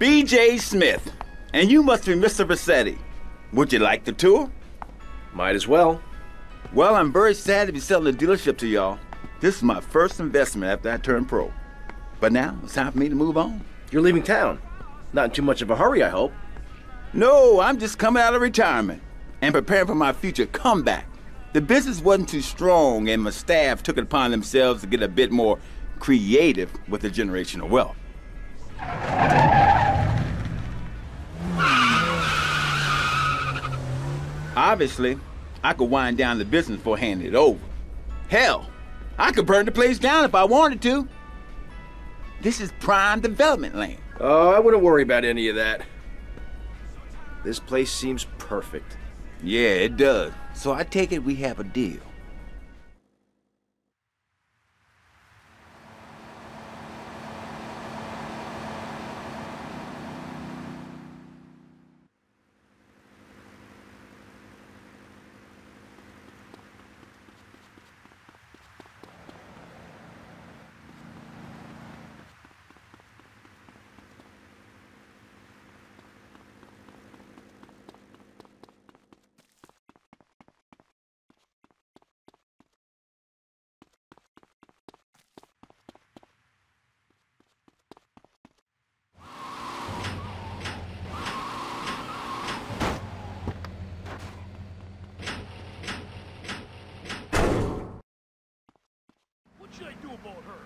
B.J. Smith, and you must be Mr. Vercetti. Would you like the tour? Might as well. Well, I'm very sad to be selling the dealership to y'all. This is my first investment after I turned pro. But now it's time for me to move on. You're leaving town. Not in too much of a hurry, I hope. No, I'm just coming out of retirement and preparing for my future comeback. The business wasn't too strong, and my staff took it upon themselves to get a bit more creative with the generational wealth. Obviously, I could wind down the business before handing it over. Hell, I could burn the place down if I wanted to. This is prime development land. Oh, I wouldn't worry about any of that. This place seems perfect. Yeah, it does. So I take it we have a deal. What should I do about her?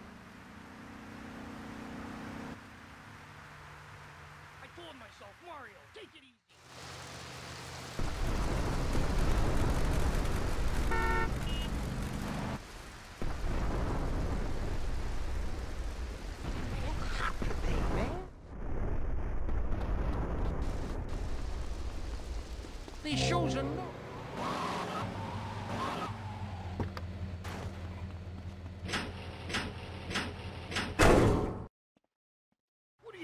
I told myself, Mario, take it easy. These shoes are no. What are you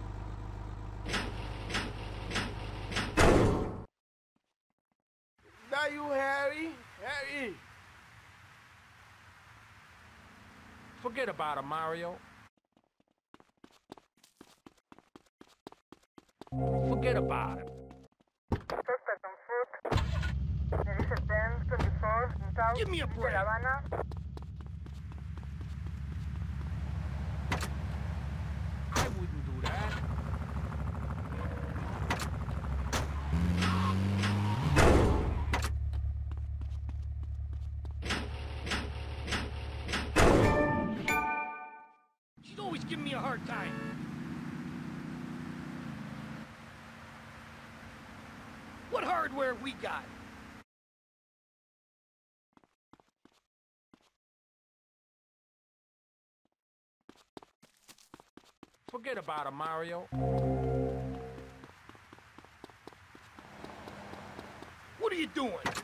Forget about her, Mario. Forget about it. Suspect on foot. Dirige 1024 South Give me a de break. La Habana. I wouldn't do that. She's always giving me a hard time. What hardware we got? Forget about her, Mario. What are you doing?